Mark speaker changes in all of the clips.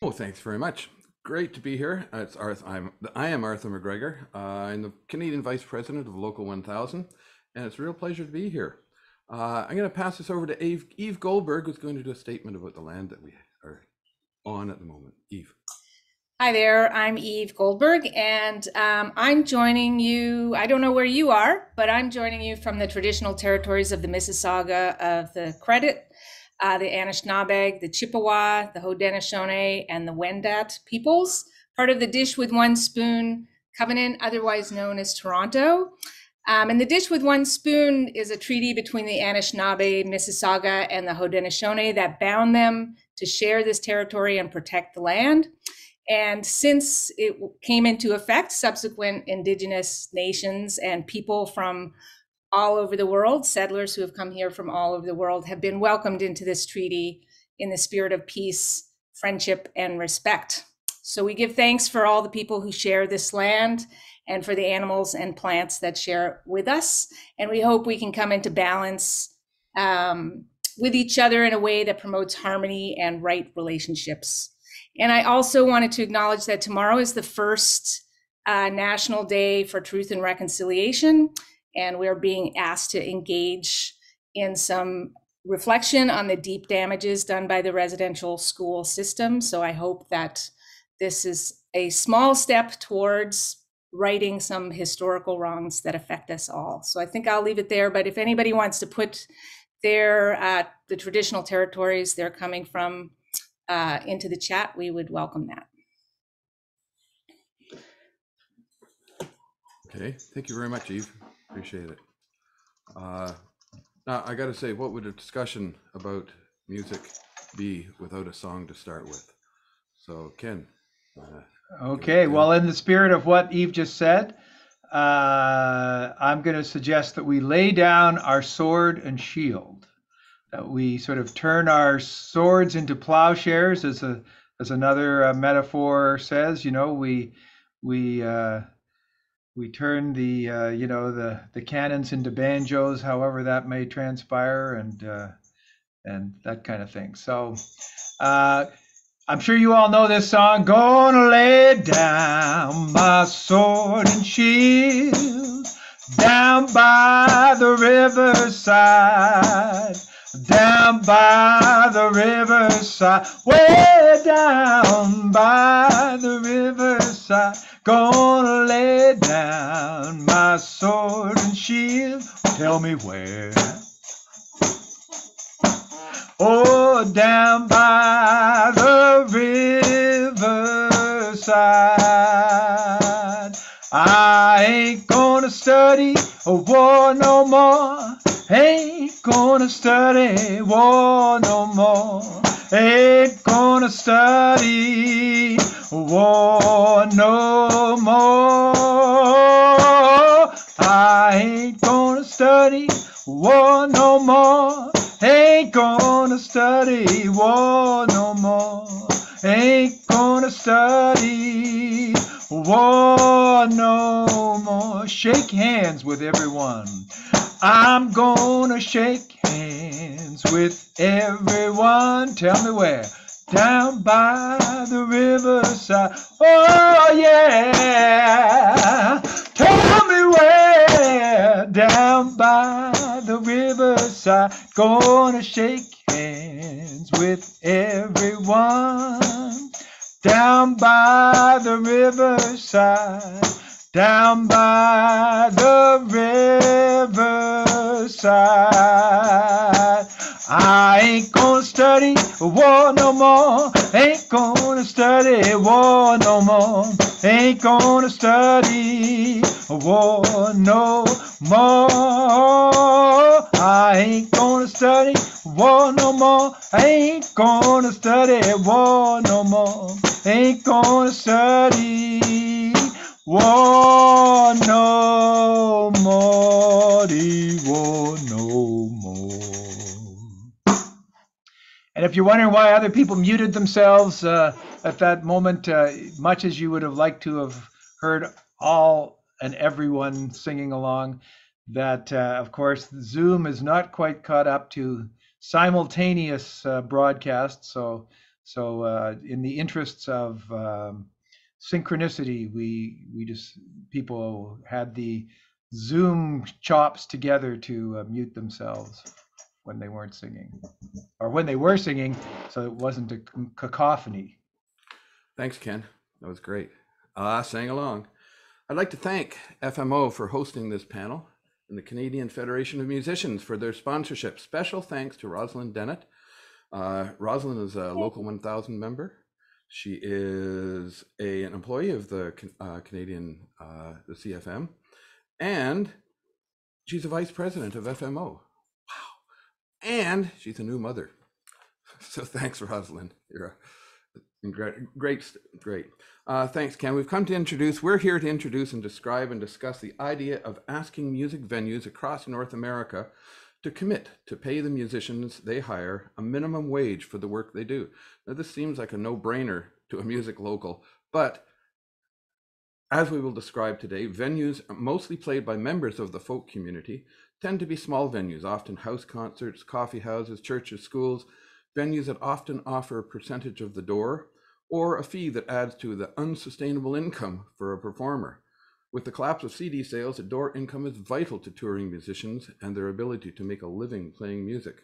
Speaker 1: Oh, thanks very much. Great to be here. Uh, It's Arthur. I'm I am Arthur McGregor. Uh, I'm the Canadian Vice President of Local 1000, and it's a real pleasure to be here. Uh, I'm going to pass this over to Eve, Eve Goldberg, who's going to do a statement about the land that we are on at the moment. Eve.
Speaker 2: Hi there, I'm Eve Goldberg, and um, I'm joining you. I don't know where you are, but I'm joining you from the traditional territories of the Mississauga of the Credit, uh, the Anishinaabe, the Chippewa, the Haudenosaunee, and the Wendat peoples, part of the Dish with One Spoon Covenant, otherwise known as Toronto. Um, and the Dish with One Spoon is a treaty between the Anishinaabe, Mississauga, and the Haudenosaunee that bound them to share this territory and protect the land. And since it came into effect, subsequent Indigenous nations and people from all over the world, settlers who have come here from all over the world, have been welcomed into this treaty in the spirit of peace, friendship, and respect. So we give thanks for all the people who share this land and for the animals and plants that share it with us. And we hope we can come into balance um, with each other in a way that promotes harmony and right relationships. And I also wanted to acknowledge that tomorrow is the first uh, National Day for Truth and Reconciliation, and we're being asked to engage in some reflection on the deep damages done by the residential school system. So I hope that this is a small step towards righting some historical wrongs that affect us all. So I think I'll leave it there. But if anybody wants to put their uh, the traditional territories they're coming from uh, into the chat, we would welcome that.
Speaker 1: Okay, thank you very much, Eve. Appreciate it. Uh, now, I got to say, what would a discussion about music be without a song to start with? So, Ken. Uh,
Speaker 3: Okay, well, in the spirit of what Eve just said, uh, I'm going to suggest that we lay down our sword and shield, that we sort of turn our swords into plowshares, as a as another uh, metaphor says. You know, we we uh, we turn the uh, you know the the cannons into banjos, however that may transpire, and uh, and that kind of thing. So. Uh, I'm sure you all know this song. Gonna lay down my sword and shield down by the riverside, down by the riverside, way down by the riverside. Gonna lay down my sword and shield. Tell me where. Oh, down by the riverside. I ain't gonna study war no more. Ain't gonna study war no more. Ain't gonna study war no more. I ain't gonna study war no more. Ain't gonna study war no more. Ain't gonna study war no more. Shake hands with everyone. I'm gonna shake hands with everyone. Tell me where. Down by the riverside. Oh, yeah. Tell me where. Down by the riverside. Gonna shake hands with everyone. Down by the riverside. Down by the riverside. I ain't gonna study war no more. Ain't gonna study war no more. Ain't gonna study war no more. I ain't gonna study war no more. Ain't gonna study war no more. Ain't gonna study war no And if you're wondering why other people muted themselves uh, at that moment, uh, much as you would have liked to have heard all and everyone singing along, that uh, of course Zoom is not quite caught up to simultaneous uh, broadcast. So So, uh, in the interests of um, synchronicity, we we just people had the Zoom chops together to uh, mute themselves when they weren't singing, or when they were singing, so it wasn't a cacophony.
Speaker 1: Thanks, Ken. That was great. Ah, sang along. I'd like to thank FMO for hosting this panel and the Canadian Federation of Musicians for their sponsorship. Special thanks to Rosalind Dennett. Uh, Rosalind is a local 1000 member. She is a, an employee of the uh, Canadian, uh, the CFM, and she's a vice president of FMO. And she's a new mother. So thanks, Rosalind. You're a great, great, great. Uh, thanks, Ken. We've come to introduce, we're here to introduce and describe and discuss the idea of asking music venues across North America to commit to pay the musicians they hire a minimum wage for the work they do. Now, this seems like a no brainer to a music local, but as we will describe today, venues mostly played by members of the folk community tend to be small venues, often house concerts, coffee houses, churches, schools, venues that often offer a percentage of the door or a fee that adds to the unsustainable income for a performer. With the collapse of CD sales, the door income is vital to touring musicians and their ability to make a living playing music.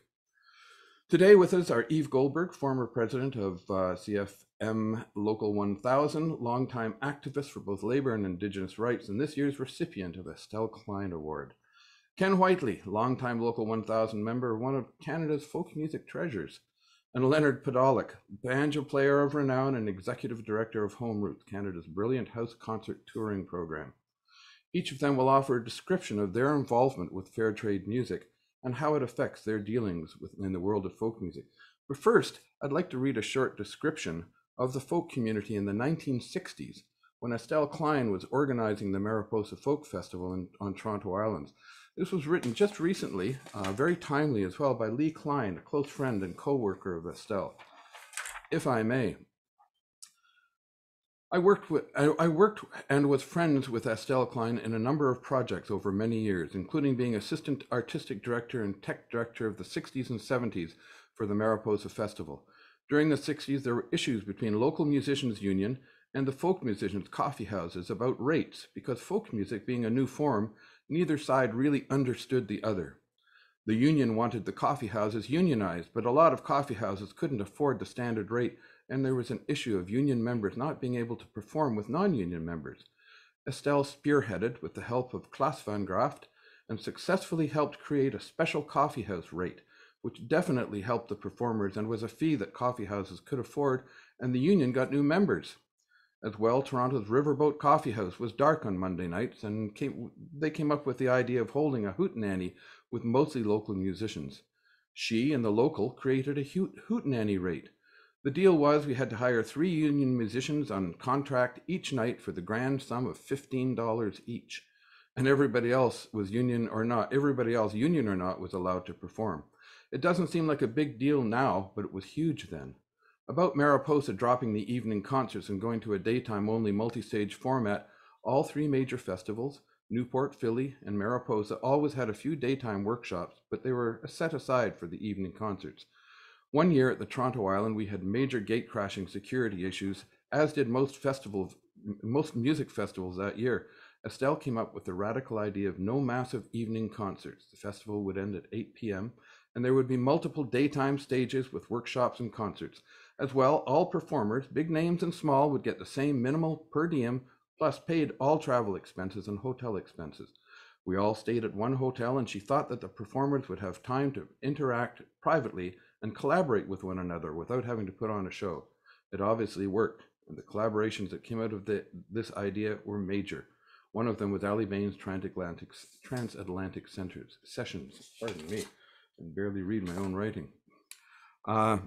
Speaker 1: Today with us are Eve Goldberg, former president of uh, CFM Local 1000, longtime activist for both labor and indigenous rights, and this year's recipient of Estelle Klein Award. Ken Whiteley, longtime Local 1000 member, one of Canada's folk music treasures, and Leonard Podolak, banjo player of renown and executive director of Home Routes, Canada's brilliant house concert touring program. Each of them will offer a description of their involvement with fair trade music and how it affects their dealings in the world of folk music. But first, I'd like to read a short description of the folk community in the 1960s when Estelle Klein was organizing the Mariposa Folk Festival in, on Toronto Islands. This was written just recently, uh, very timely as well, by Lee Klein, a close friend and co-worker of Estelle. If I may, I worked with I, I, worked and was friends with Estelle Klein in a number of projects over many years, including being assistant artistic director and tech director of the 60s and 70s for the Mariposa Festival. During the 60s, there were issues between local musicians union and the folk musicians coffee houses about rates because folk music being a new form, neither side really understood the other. The union wanted the coffee houses unionized, but a lot of coffee houses couldn't afford the standard rate and there was an issue of union members not being able to perform with non-union members. Estelle spearheaded with the help of Klaas van Graft and successfully helped create a special coffee house rate, which definitely helped the performers and was a fee that coffee houses could afford, and the union got new members. As well, Toronto's Riverboat Coffee House was dark on Monday nights, and came, they came up with the idea of holding a hootenanny with mostly local musicians. She and the local created a hoot, hootenanny rate, the deal was we had to hire three union musicians on contract each night for the grand sum of $15 each. And everybody else was union or not, everybody else, union or not, was allowed to perform. It doesn't seem like a big deal now, but it was huge then. About Mariposa dropping the evening concerts and going to a daytime only multi stage format, all three major festivals, Newport, Philly, and Mariposa, always had a few daytime workshops, but they were set aside for the evening concerts. One year at the Toronto Island, we had major gate crashing security issues, as did most festivals, most music festivals that year. Estelle came up with the radical idea of no massive evening concerts. The festival would end at 8 p.m., and there would be multiple daytime stages with workshops and concerts. As well, all performers, big names and small, would get the same minimal per diem, plus paid all travel expenses and hotel expenses. We all stayed at one hotel, and she thought that the performers would have time to interact privately and collaborate with one another without having to put on a show. It obviously worked, and the collaborations that came out of the, this idea were major. One of them was Aly Bain's transatlantic, transatlantic centers, sessions. Pardon me, can barely read my own writing. Uh,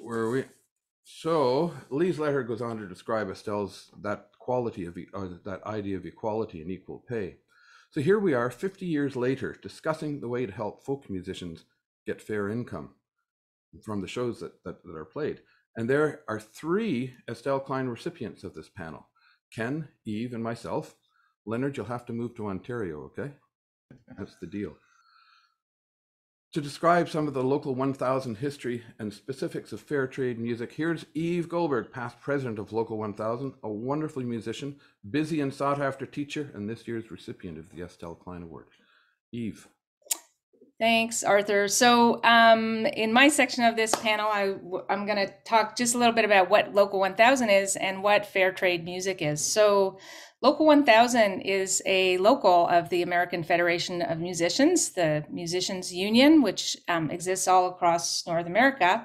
Speaker 1: where are we? So Lee's letter goes on to describe Estelle's that quality of uh, that idea of equality and equal pay. So here we are 50 years later discussing the way to help folk musicians get fair income from the shows that, that, that, are played. And there are three Estelle Klein recipients of this panel Ken, Eve, and myself. Leonard, you'll have to move to Ontario, okay? That's the deal. To describe some of the local 1000 history and specifics of fair trade music, here's Eve Goldberg, past president of Local 1000, a wonderful musician, busy and sought after teacher, and this year's recipient of the Estelle Klein Award. Eve.
Speaker 2: Thanks, Arthur. So, um, in my section of this panel, I, am going to talk just a little bit about what Local 1000 is and what fair trade music is. So, Local 1000 is a local of the American Federation of Musicians, the Musicians Union, which um, exists all across North America.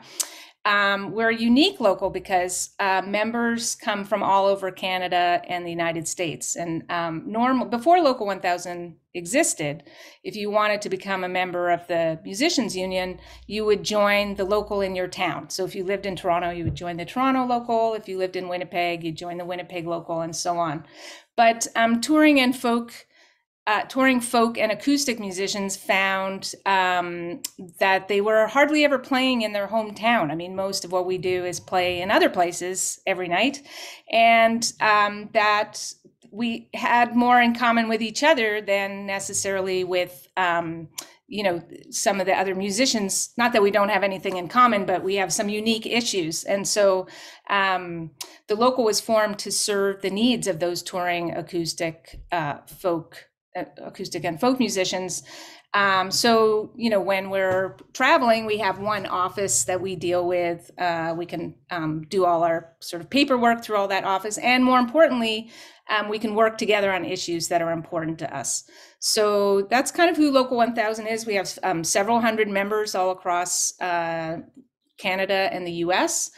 Speaker 2: Um, we're a unique local because uh, members come from all over Canada and the United States. And um, normal before Local 1000 existed, if you wanted to become a member of the Musicians Union, you would join the local in your town. So if you lived in Toronto, you would join the Toronto local. If you lived in Winnipeg, you'd join the Winnipeg local, and so on. But um, touring and folk uh, touring folk and acoustic musicians found um, that they were hardly ever playing in their hometown. I mean, most of what we do is play in other places every night, and um, that we had more in common with each other than necessarily with. Um, you know some of the other musicians not that we don't have anything in common but we have some unique issues and so um, the local was formed to serve the needs of those touring acoustic uh, folk acoustic and folk musicians. Um, so, you know, when we're traveling, we have one office that we deal with. Uh, we can um, do all our sort of paperwork through all that office. And more importantly, um, we can work together on issues that are important to us. So that's kind of who Local 1000 is. We have um, several hundred members all across uh, Canada and the US.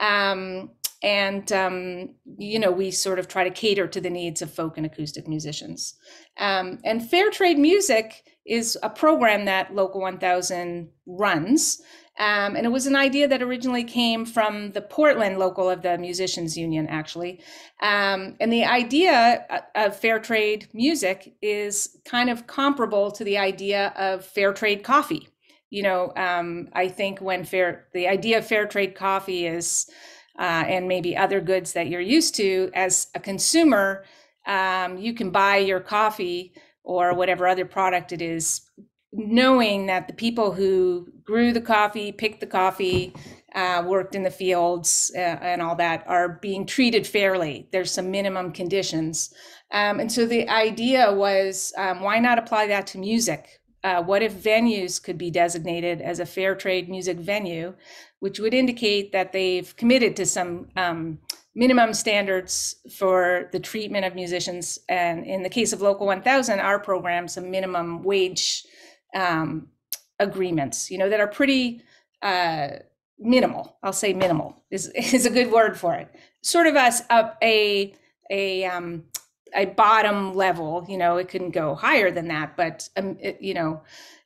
Speaker 2: Um, and um, you know we sort of try to cater to the needs of folk and acoustic musicians um, and fair trade music is a program that local 1000 runs. Um, and it was an idea that originally came from the portland local of the musicians union actually. Um, and the idea uh, of fair trade music is kind of comparable to the idea of fair trade coffee. You know um, i think when fair the idea of fair trade coffee is uh, and maybe other goods that you're used to as a consumer um, you can buy your coffee or whatever other product it is knowing that the people who grew the coffee picked the coffee uh, worked in the fields uh, and all that are being treated fairly. There's some minimum conditions. Um, and so the idea was um, why not apply that to music? Uh, what if venues could be designated as a fair trade music venue, which would indicate that they've committed to some um, minimum standards for the treatment of musicians. And in the case of Local 1000, our program, some minimum wage um, agreements, you know, that are pretty uh, minimal. I'll say minimal is, is a good word for it. Sort of us up a, a um, a bottom level you know it can go higher than that but um, it, you know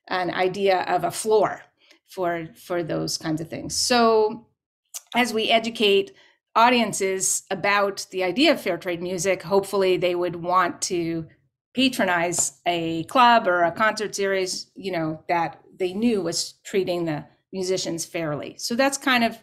Speaker 2: an idea of a floor for for those kinds of things so as we educate audiences about the idea of fair trade music hopefully they would want to patronize a club or a concert series you know that they knew was treating the musicians fairly so that's kind of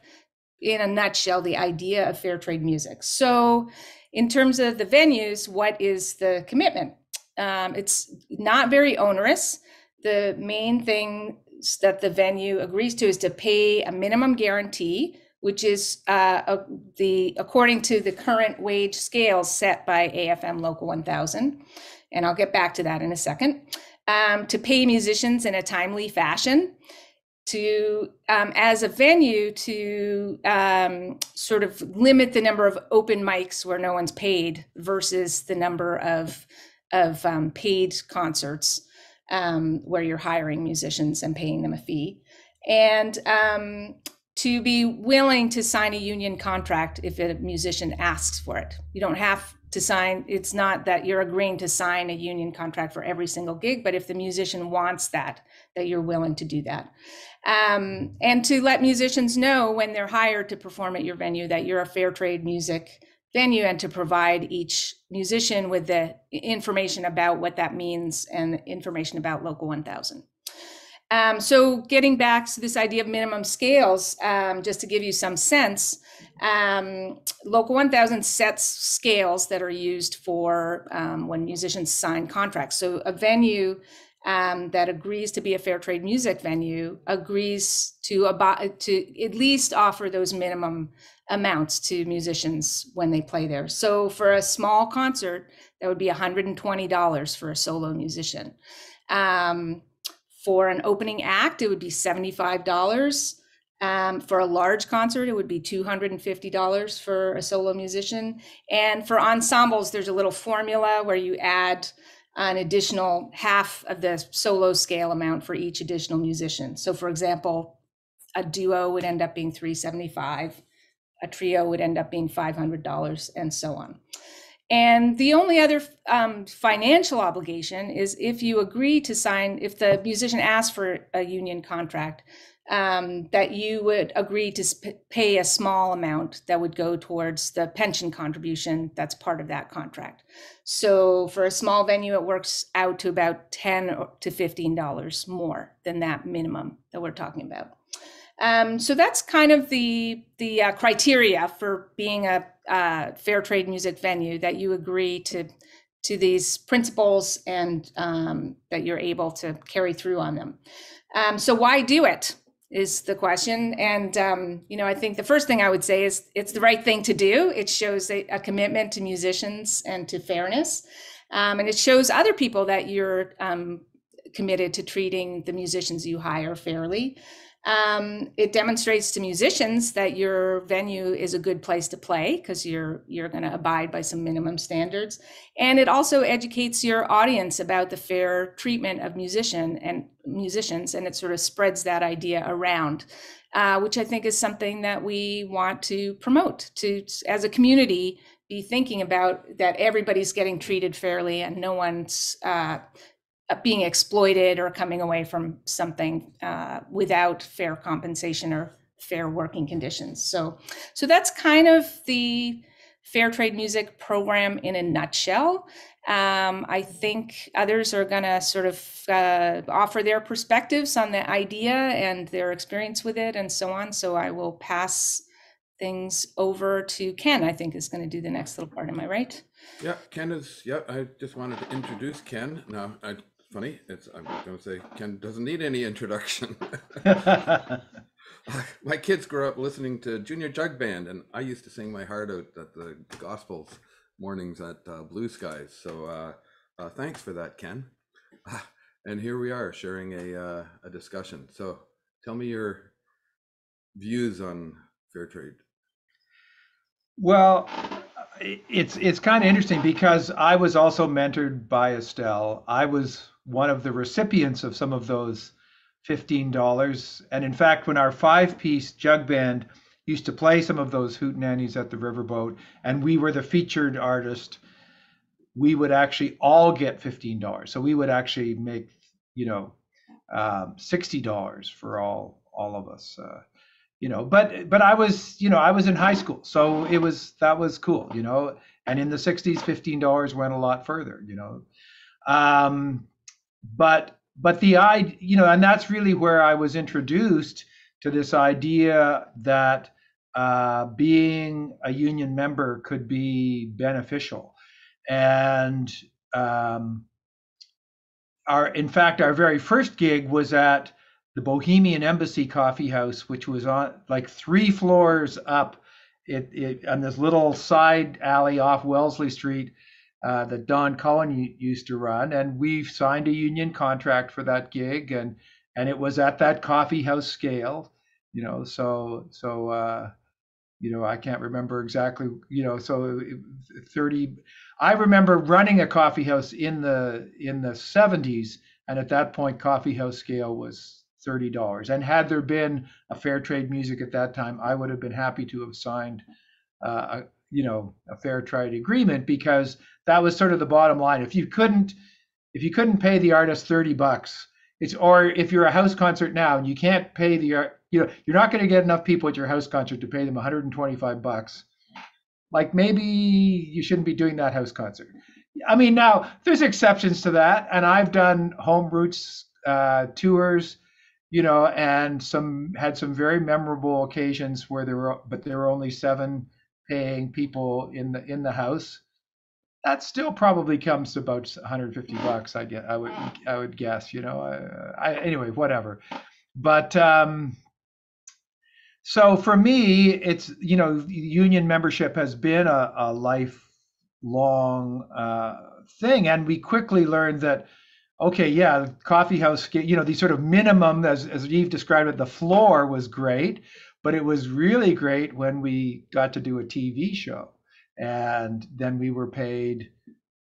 Speaker 2: in a nutshell the idea of fair trade music so in terms of the venues, what is the commitment? Um, it's not very onerous. The main thing that the venue agrees to is to pay a minimum guarantee, which is uh, the according to the current wage scales set by AFM Local 1000, and I'll get back to that in a second. Um, to pay musicians in a timely fashion, to um, as a venue to um, sort of limit the number of open mics where no one's paid versus the number of of um, paid concerts um, where you're hiring musicians and paying them a fee and um, to be willing to sign a union contract if a musician asks for it. You don't have to sign it's not that you're agreeing to sign a union contract for every single gig but if the musician wants that that you're willing to do that. Um, and to let musicians know when they're hired to perform at your venue that you're a fair trade music venue and to provide each musician with the information about what that means and information about local 1000 um, so getting back to this idea of minimum scales um, just to give you some sense um, local 1000 sets scales that are used for um, when musicians sign contracts so a venue um, that agrees to be a fair trade music venue agrees to about to at least offer those minimum amounts to musicians when they play there. So for a small concert, that would be $120 for a solo musician. Um, for an opening act, it would be $75. Um, for a large concert, it would be $250 for a solo musician. And for ensembles, there's a little formula where you add an additional half of the solo scale amount for each additional musician. So, for example, a duo would end up being 375 a trio would end up being $500 and so on. And the only other um, financial obligation is if you agree to sign, if the musician asks for a union contract, um, that you would agree to sp- pay a small amount that would go towards the pension contribution that's part of that contract. So for a small venue, it works out to about 10 to $15 more than that minimum that we're talking about. Um, so that's kind of the the uh, criteria for being a uh, fair trade music venue that you agree to to these principles and um, that you're able to carry through on them. Um, so why do it is the question. And um, you know, I think the first thing I would say is it's the right thing to do. It shows a, a commitment to musicians and to fairness, um, and it shows other people that you're um, committed to treating the musicians you hire fairly. Um, it demonstrates to musicians that your venue is a good place to play because you're you're going to abide by some minimum standards, and it also educates your audience about the fair treatment of musician and musicians, and it sort of spreads that idea around, uh, which I think is something that we want to promote to as a community be thinking about that everybody's getting treated fairly and no one's uh, being exploited or coming away from something uh, without fair compensation or fair working conditions. So, so that's kind of the fair trade music program in a nutshell. Um, I think others are going to sort of uh, offer their perspectives on the idea and their experience with it and so on. So I will pass things over to Ken, I think is going to do the next little part. Am I right?
Speaker 1: Yeah, Ken is, yeah, I just wanted to introduce Ken. Now, I funny. It's I'm going to say Ken doesn't need any introduction. my kids grew up listening to Junior Jug Band, and I used to sing my heart out at the Gospels mornings at uh, Blue Skies. So uh, uh, thanks for that, Ken. and here we are sharing a uh, a discussion. So tell me your views on fair trade.
Speaker 3: Well, it's it's kind of interesting because I was also mentored by Estelle. I was one of the recipients of some of those $15. And in fact, when our five piece jug band used to play some of those hootenannies at the riverboat, and we were the featured artist, we would actually all get $15. So we would actually make, you know, um, $60 for all all of us. Uh, you know, but but I was, you know, I was in high school, so it was that was cool, you know. And in the '60s, fifteen dollars went a lot further, you know. Um, but but the idea, you know, and that's really where I was introduced to this idea that uh, being a union member could be beneficial, and um, our in fact our very first gig was at the Bohemian Embassy Coffee House, which was on like three floors up. It, it on this little side alley off Wellesley Street uh, that Don Cullen used to run, and we signed a union contract for that gig, and and it was at that coffee house scale, you know. So so uh, you know I can't remember exactly, you know. So thirty, I remember running a coffee house in the in the seventies, and at that point, coffee house scale was thirty dollars. And had there been a fair trade music at that time, I would have been happy to have signed uh, a you know a fair trade agreement because that was sort of the bottom line. If you couldn't, if you couldn't pay the artist thirty bucks, it's or if you're a house concert now and you can't pay the you know, you're not going to get enough people at your house concert to pay them 125 bucks. Like maybe you shouldn't be doing that house concert. I mean, now there's exceptions to that, and I've done home routes uh, tours, you know, and some had some very memorable occasions where there were, but there were only seven paying people in the in the house that still probably comes to about 150 bucks. I get, I would, I would guess. You know, I, I anyway, whatever. But um, so for me, it's you know, union membership has been a, a lifelong uh, thing, and we quickly learned that okay, yeah, coffee house, you know, the sort of minimum, as, as Eve described it, the floor was great, but it was really great when we got to do a TV show. And then we were paid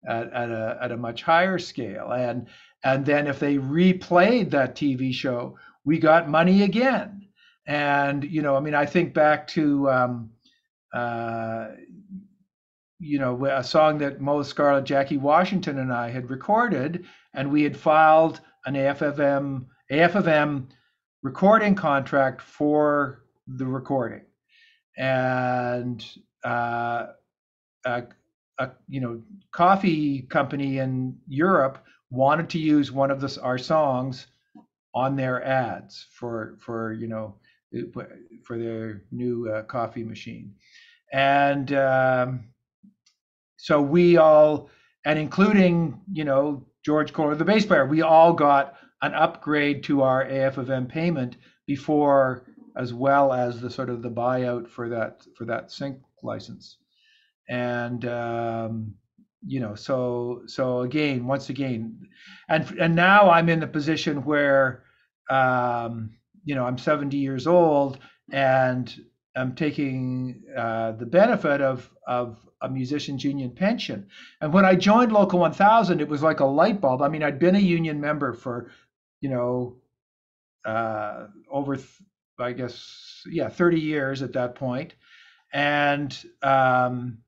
Speaker 3: at, at, a, at a much higher scale. And, and then if they replayed that TV show, we got money again. And, you know, I mean, I think back to, um, uh, you know, a song that Mo Scarlett, Jackie Washington, and I had recorded, and we had filed an AFFM AFFM recording contract for the recording, and uh, a, a, you know coffee company in Europe wanted to use one of the, our songs on their ads for for you know for their new uh, coffee machine, and um, so we all and including you know George Koller, the bass player, we all got an upgrade to our AFFM payment before, as well as the sort of the buyout for that for that sync license, and um, you know, so so again, once again, and and now I'm in the position where, um, you know, I'm 70 years old and I'm taking uh, the benefit of of a musician's union pension. And when I joined Local 1000, it was like a light bulb. I mean, I'd been a union member for, you know, uh, over, I guess, yeah, 30 years at that point. And, um,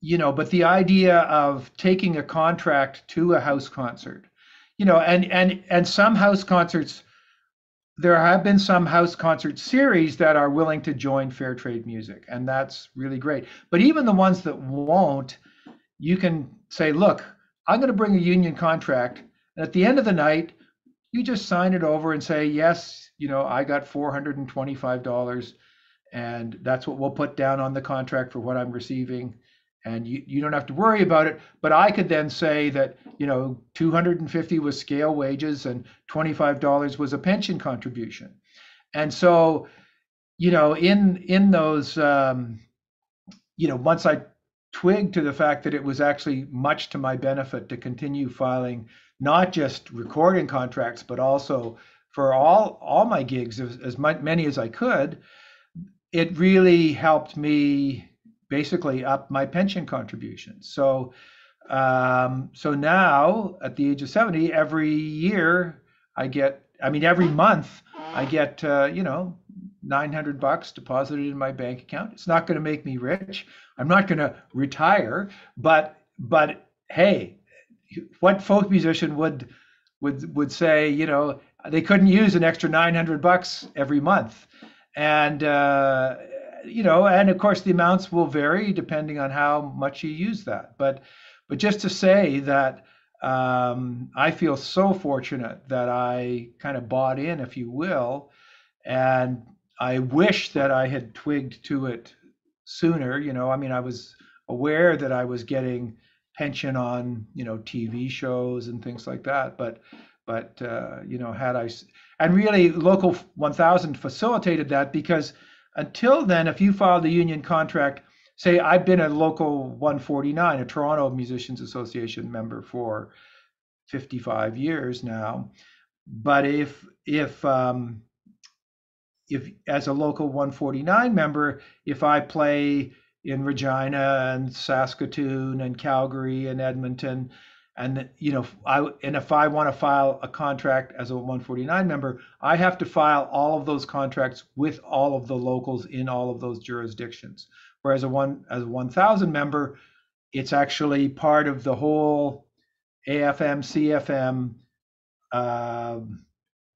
Speaker 3: you know, but the idea of taking a contract to a house concert, you know, and and and some house concerts there have been some house concert series that are willing to join fair trade music and that's really great but even the ones that won't you can say look i'm going to bring a union contract and at the end of the night you just sign it over and say yes you know i got $425 and that's what we'll put down on the contract for what i'm receiving and you, you don't have to worry about it. But I could then say that, you know, 250 was scale wages and $25 was a pension contribution. And so, you know, in in those, um, you know, once I twigged to the fact that it was actually much to my benefit to continue filing not just recording contracts, but also for all all my gigs as, as many as I could, it really helped me basically up my pension contributions. So, um, so now at the age of 70, every year I get, I mean, every month I get, uh, you know, 900 bucks deposited in my bank account. It's not going to make me rich. I'm not going to retire, but, but hey, what folk musician would, would, would say, you know, they couldn't use an extra 900 bucks every month. And, uh, you know, and of course the amounts will vary depending on how much you use that. But but just to say that um, I feel so fortunate that I kind of bought in, if you will, and I wish that I had twigged to it sooner. You know, I mean, I was aware that I was getting pension on you know TV shows and things like that, but but uh, you know had I and really local 1000 facilitated that because until then, if you filed a union contract, say I've been a local 149, a Toronto Musicians Association member for 55 years now, but if if um, if as a local 149 member, if I play in Regina and Saskatoon and Calgary and Edmonton, and you know i and if i want to file a contract as a 149 member i have to file all of those contracts with all of the locals in all of those jurisdictions. Whereas a one as a 1000 member it's actually part of the whole afm cfm uh,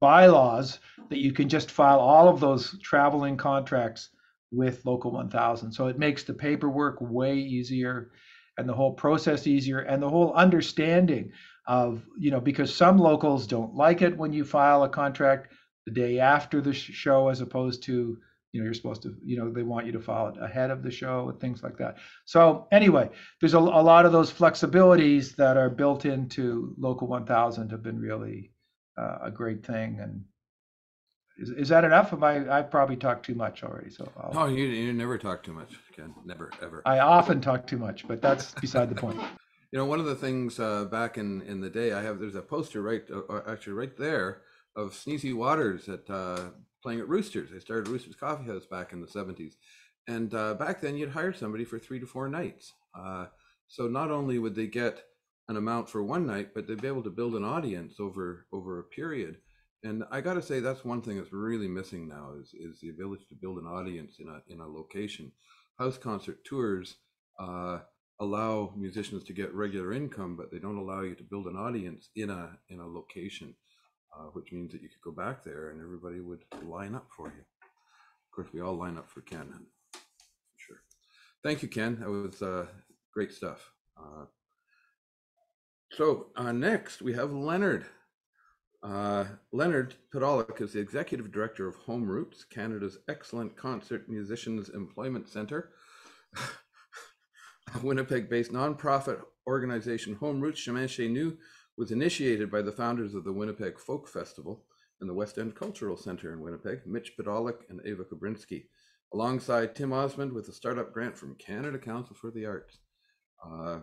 Speaker 3: bylaws that you can just file all of those traveling contracts with local 1000 so it makes the paperwork way easier and the whole process easier and the whole understanding of you know because some locals don't like it when you file a contract the day after the show as opposed to you know you're supposed to you know they want you to file it ahead of the show and things like that. So anyway there's a, a lot of those flexibilities that are built into local 1000 have been really uh, a great thing and is, is that enough have i i probably talked too much already so I'll,
Speaker 1: Oh, you, you never talk too much, Ken. Never, ever.
Speaker 3: i often talk too much but that's beside the point
Speaker 1: You know, one of the things uh, back in, in the day, I have there's a poster right, uh, uh, actually right there, of Sneezy Waters at uh, playing at Roosters. I started Roosters Coffee House back in the '70s, and uh, back then you'd hire somebody for three to four nights. Uh, so not only would they get an amount for one night, but they'd be able to build an audience over over a period. And I got to say, that's one thing that's really missing now is is the ability to build an audience in a in a location. House concert tours. Uh, allow musicians to get regular income, but they don't allow you to build an audience in a in a location, uh, which means that you could go back there and everybody would line up for you. Of course, we all line up for Ken. For sure. Thank you, Ken. That was uh, great stuff. Uh, so uh, next we have Leonard. Uh, Leonard Podolak is the executive director of Home Routes, Canada's excellent concert musicians employment center. A Winnipeg-based nonprofit organization Home Routes Chemin Chez was initiated by the founders of the Winnipeg Folk Festival and the West End Cultural Center in Winnipeg, Mitch Podolak and Ava Kobrinsky, alongside Tim Osmond with a startup grant from Canada Council for the Arts. Uh,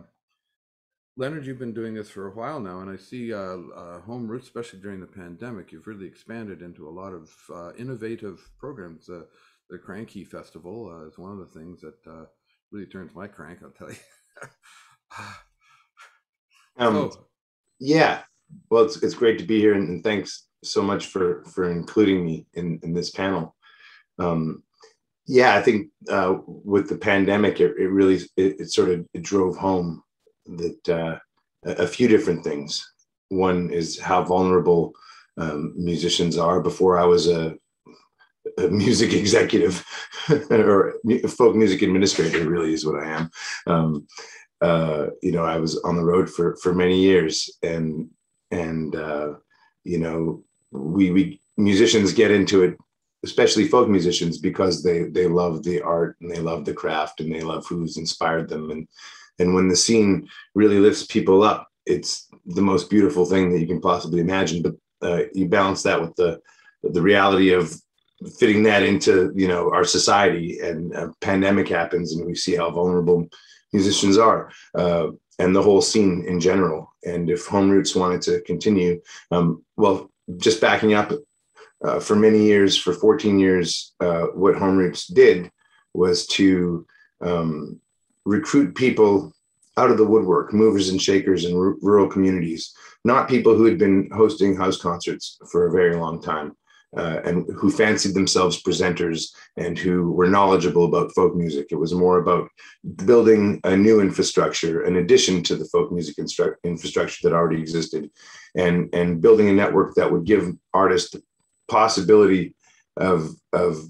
Speaker 1: Leonard, you've been doing this for a while now, and I see uh, uh, Home Routes, especially during the pandemic, you've really expanded into a lot of uh, innovative programs. Uh, the Crankie Festival uh, is one of the things that uh, really turns my crank, I'll tell you.
Speaker 4: Um,
Speaker 1: so,
Speaker 4: yeah, well, it's it's great to be here, and, and thanks so much for for including me in in this panel. Um, yeah, I think uh, with the pandemic, it, it really it, it sort of it drove home that uh, a, few different things. One is how vulnerable um, musicians are. Before I was a, a music executive or folk music administrator, really is what I am. Um, uh, you know, I was on the road for for many years, and and uh, you know, we we musicians get into it, especially folk musicians, because they they love the art and they love the craft and they love who's inspired them, and and when the scene really lifts people up, it's the most beautiful thing that you can possibly imagine. But uh, you balance that with the the reality of fitting that into you know our society, and a pandemic happens, and we see how vulnerable musicians are, uh, and the whole scene in general. And if Home Routes wanted to continue, um, well, just backing up, uh, for many years, for 14 years, uh, what Home Routes did was to um, recruit people out of the woodwork, movers and shakers in r- rural communities, not people who had been hosting house concerts for a very long time. Uh, and who fancied themselves presenters and who were knowledgeable about folk music. It was more about building a new infrastructure in addition to the folk music instru- infrastructure that already existed, and and building a network that would give artists the possibility of of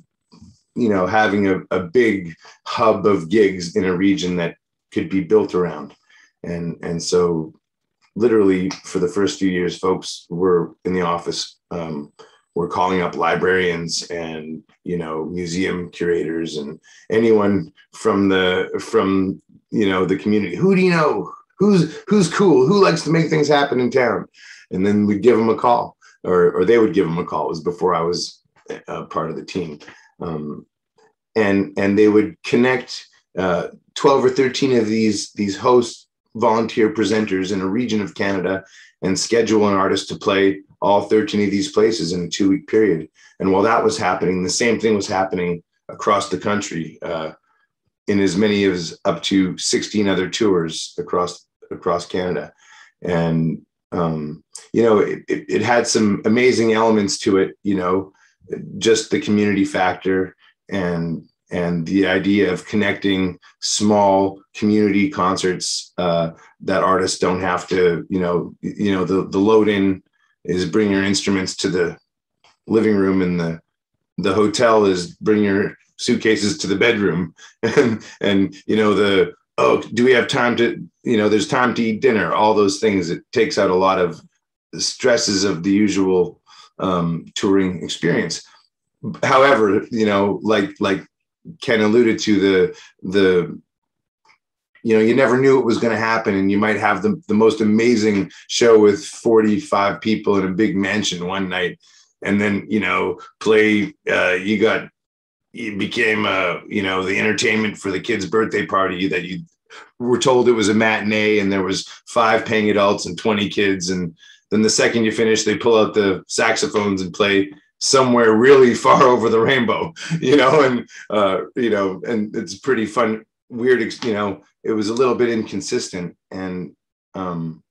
Speaker 4: you know having a, a big hub of gigs in a region that could be built around, and and so literally for the first few years, folks were in the office. Um, we're calling up librarians and you know museum curators and anyone from the from you know the community. Who do you know? Who's who's cool? Who likes to make things happen in town? And then we'd give them a call or or they would give them a call. It was before i was a part of the team um, and and they would connect uh, 12 or 13 of these these host volunteer presenters in a region of canada and schedule an artist to play all 13 of these places in a two week period. And while that was happening, the same thing was happening across the country uh, in as many as up to 16 other tours across across Canada. And um, you know, it, it, it had some amazing elements to it. You know, just the community factor and and the idea of connecting small community concerts uh, that artists don't have to, you know, you know, the the load in is bring your instruments to the living room and the the hotel is bring your suitcases to the bedroom. And and you know the oh do we have time to you know there's time to eat dinner all those things. It takes out a lot of stresses of the usual um, touring experience. However, you know, like like Ken alluded to the the you know you never knew it was going to happen and you might have the, the most amazing show with 45 people in a big mansion one night and then you know play uh, you got you became uh you know the entertainment for the kid's birthday party that you were told it was a matinee and there was five paying adults and 20 kids and then the second you finish they pull out the saxophones and play somewhere really far over the rainbow you know and uh you know and it's pretty fun weird you know it was a little bit inconsistent and um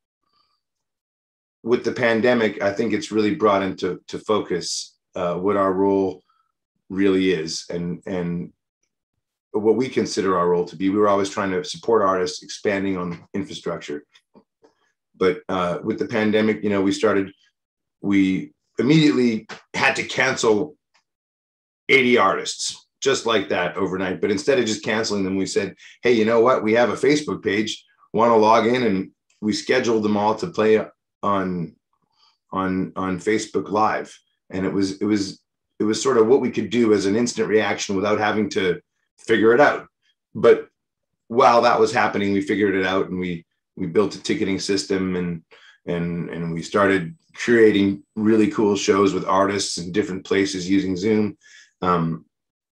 Speaker 4: with the pandemic i think it's really brought into to focus uh what our role really is and and what we consider our role to be. We were always trying to support artists expanding on infrastructure but uh, with the pandemic you know we started we immediately had to cancel 80 artists just like that overnight. But instead of just canceling them we said hey you know what? We have a facebook page. Want to log in? And we scheduled them all to play on on on facebook live. And it was it was it was sort of what we could do as an instant reaction without having to figure it out. But while that was happening, we figured it out and we we built a ticketing system and and and we started creating really cool shows with artists in different places using Zoom. Um,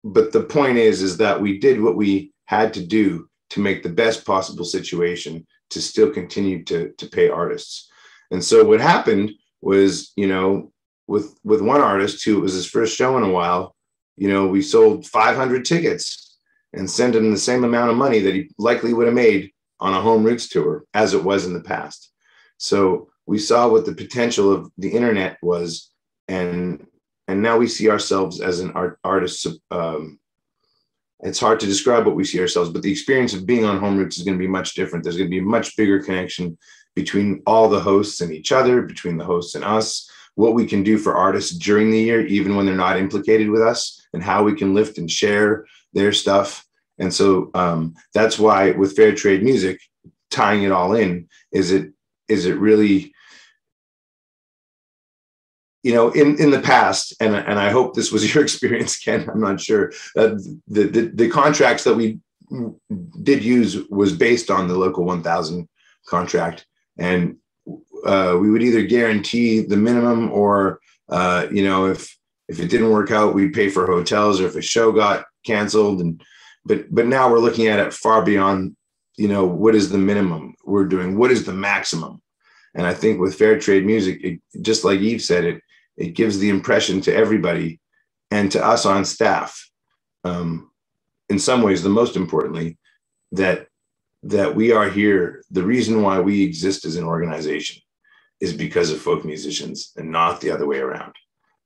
Speaker 4: but the point is, is that we did what we had to do to make the best possible situation to still continue to to pay artists. And so what happened was, you know, with with one artist who it was his first show in a while you know we sold 500 tickets and sent him the same amount of money that he likely would have made on a home routes tour as it was in the past so we saw what the potential of the internet was and and now we see ourselves as an art artist um, it's hard to describe what we see ourselves but the experience of being on home routes is going to be much different there's going to be a much bigger connection between all the hosts and each other between the hosts and us what we can do for artists during the year, even when they're not implicated with us, and how we can lift and share their stuff. And so um, that's why with Fair Trade Music, tying it all in, is it is it really you know in in the past and and i hope this was your experience ken i'm not sure uh, the, the the contracts that we did use was based on the local 1000 contract. And uh, we would either guarantee the minimum or uh, you know if if it didn't work out we'd pay for hotels or if a show got canceled and but but now we're looking at it far beyond you know what is the minimum we're doing? What is the maximum? And i think with fair trade music it, just like eve said it it gives the impression to everybody and to us on staff um, in some ways the most importantly that that we are here. The reason why we exist as an organization is because of folk musicians and not the other way around.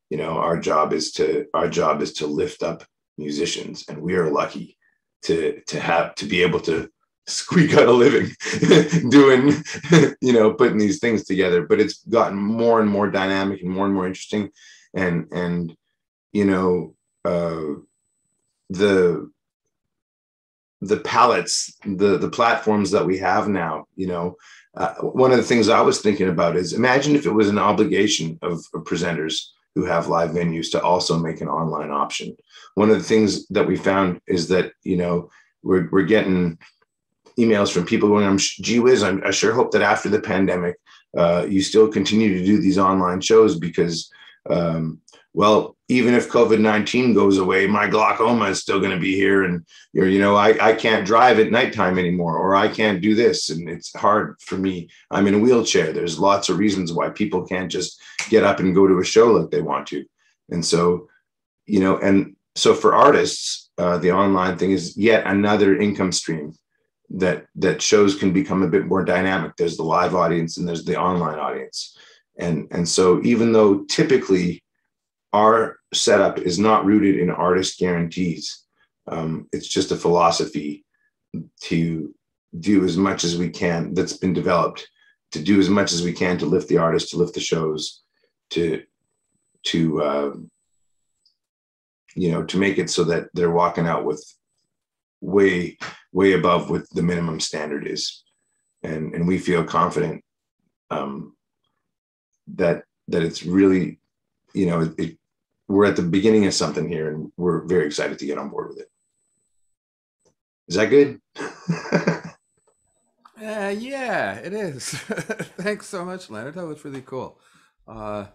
Speaker 4: You know, our job is to our job is to lift up musicians, and we are lucky to to have to be able to squeak out a living doing you know putting these things together. But it's gotten more and more dynamic and more and more interesting. And and you know uh the the palettes the the platforms that we have now you know uh, one of the things I was thinking about is imagine if it was an obligation of, of, presenters who have live venues to also make an online option. One of the things that we found is that, you know, we're, we're getting emails from people going, I'm gee whiz, I'm, I sure hope that after the pandemic, uh, you still continue to do these online shows because um, well, even if COVID 19 goes away, my glaucoma is still going to be here. And, you know, I, I can't drive at nighttime anymore, or I can't do this. And it's hard for me. I'm in a wheelchair. There's lots of reasons why people can't just get up and go to a show like they want to. And so, you know, and so for artists, uh, the online thing is yet another income stream that that shows can become a bit more dynamic. There's the live audience and there's the online audience. And, and so even though typically our setup is not rooted in artist guarantees. Um, it's just a philosophy to do as much as we can that's been developed to do as much as we can to lift the artists, to lift the shows, to to uh, you know to make it so that they're walking out with way way above what the minimum standard is, and and we feel confident um, that that it's really you know it, we're at the beginning of something here, and we're very excited to get on board with it. Is that good?
Speaker 1: Uh, yeah, it is. Thanks so much, Leonard. That was really cool. Uh,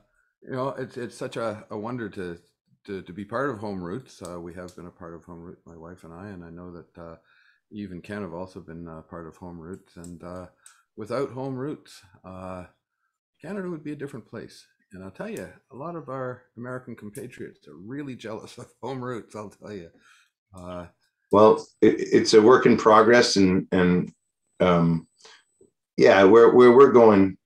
Speaker 1: you know, it's it's such a, a wonder to, to to be part of Home Routes. Uh, we have been a part of Home Routes, my wife and I, and I know that uh, Eve and Ken have also been uh, part of Home Routes. And uh, without Home Routes, uh, Canada would be a different place. And I'll tell you, a lot of our American compatriots are really jealous of Home Routes. I'll tell you. Uh,
Speaker 4: Well, it, it's a work in progress, and and um, yeah, where where we're going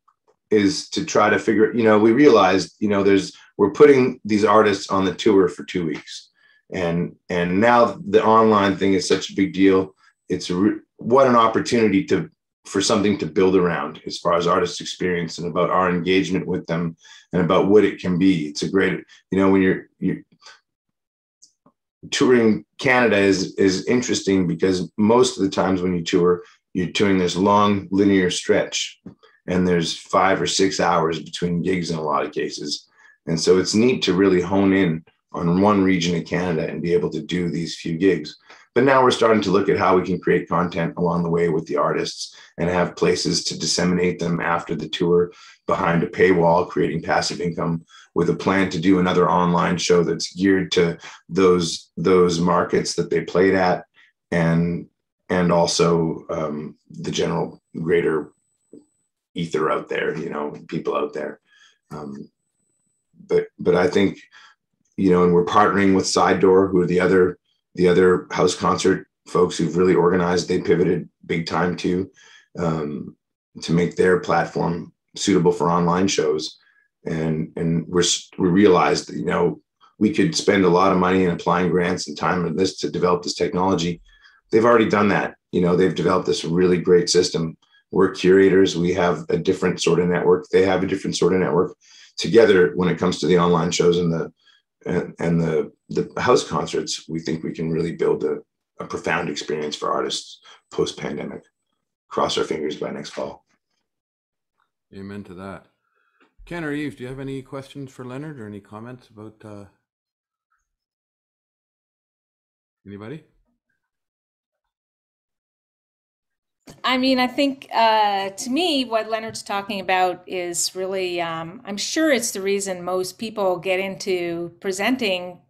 Speaker 4: is to try to figure. You know, we realized, you know, there's we're putting these artists on the tour for two weeks, and and now the online thing is such a big deal. It's what an opportunity to for something to build around as far as artist experience and about our engagement with them and about what it can be. It's a great, you know, when you're you touring Canada is is interesting because most of the times when you tour, you're touring this long linear stretch, and there's five or six hours between gigs in a lot of cases, and so it's neat to really hone in on one region of Canada and be able to do these few gigs. But now we're starting to look at how we can create content along the way with the artists and have places to disseminate them after the tour behind a paywall, creating passive income with a plan to do another online show that's geared to those those markets that they played at and and also um, the general greater ether out there you know people out there. Um, but but i think you know and we're partnering with side door who are the other the other house concert folks who've really organized they pivoted big time too um, to make their platform suitable for online shows. And and we're we realized you know we could spend a lot of money in applying grants and time and this to develop this technology. They've already done that. You know they've developed this really great system. We're curators. We have a different sort of network. They have a different sort of network together when it comes to the online shows and the and, and the the house concerts we think we can really build a, a profound experience for artists post pandemic cross our fingers by next fall
Speaker 1: amen to that. Ken or Eve, do you have any questions for Leonard or any comments about uh, anybody?
Speaker 2: I mean, I think uh, to me, what Leonard's talking about is really, um, I'm sure it's the reason most people get into presenting